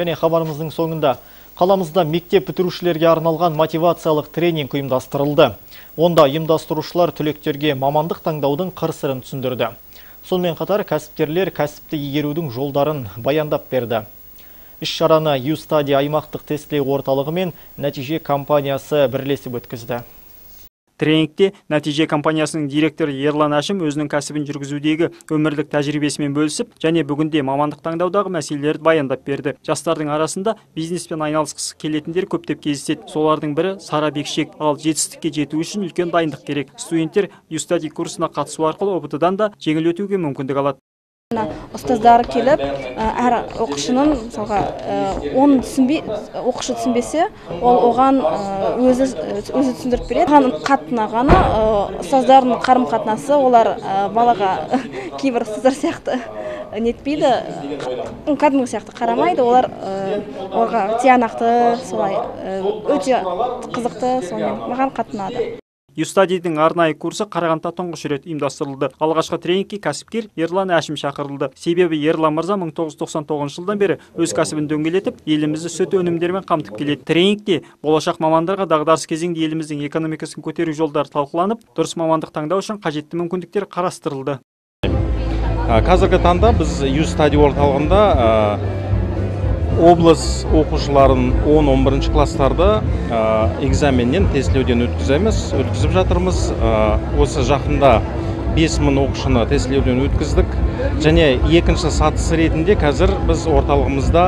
және хабарымыздың соңында қаламызда мектеп бітірушілерге арналған мотивациялық тренинг ұйымдастырылды. Онда ұйымдастырушылар түлектерге мамандық таңдаудың қыр-сырын түсіндірді. Сонымен қатар кәсіпкерлер кәсіпті игерудің жолдарын баяндап берді. Іс-шараны Юстади аймақтық тестілеу орталығы мен нәтиже компаниясы бірлесіп өткізді. Тренингте нәтиже компаниясының директоры Ерлан Әшім өзінің кәсібін жүргізудегі өмірлік тәжірибесімен бөлісіп, және бүгінде мамандық таңдаудағы мәселелерді баяндап берді. Жастардың арасында бизнеспен айналысқысы келетіндер көптеп кездеседі. Солардың бірі Сара Бекшек, ал жетістікке жету үшін үлкен дайындық керек. Студенттер Юстади курсына қатысу арқылы ұбт да жеңіл өтуге мүмкіндік алады. Мына ұстаздар келіп әр оқушының мысалға оны түсінбей оқушы түсінбесе ол оған өзі өзі түсіндіріп береді. Маған қатты ұнағаны ұстаздардың қарым қатынасы олар балаға кейбір ұстаздар сияқты нетпейді. Кәдімгі сияқты қарамайды. Олар оларға тиянақты солай өте қызықты сонымен. Маған қатты ұнады. Юстадидің арнайы курсы қарағандыда тұңғыш рет ұйымдастырылды. Алғашқы тренингке кәсіпкер ерлан әшім шақырылды. Себебі ерлан мырза 1999 жылдан бері өз кәсібін дөңгелетіп елімізді сүт өнімдерімен қамтып келеді. Тренингте болашақ мамандарға дағдарыс кезеңде еліміздің экономикасын көтеру жолдары талқыланып дұрыс мамандық таңдау үшін қажетті мүмкіндіктер қарастырылды. Қазіргі таңда біз юстади орталығында облыс оқушыларын 10-11 класстарды экзаменнен тестілеуден өткіземіз өткізіп жатырмыз. Осы жақында 5000 оқушыны тестілеуден өткіздік. Және екінші сатысы ретінде қазір біз орталығымызда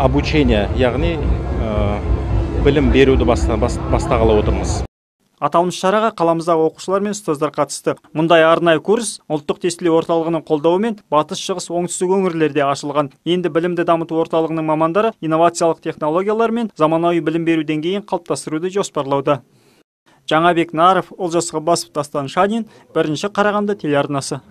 обучение яғни білім беруді бастағалы отырмыз. Аталмыш шараға қаламыздағы оқушылар мен ұстаздар қатысты. Мұндай арнайы курс ұлттық тестілеу орталығының қолдауымен батыс шығыс оңтүстік өңірлерде ашылған. Енді білімді дамыту орталығының мамандары инновациялық технологиялар мен заманауи білім беру деңгейін қалыптастыруды жоспарлауда. Жаңабек наров олжас ғаббасов дастан шанин бірінші қарағанды телеарнасы.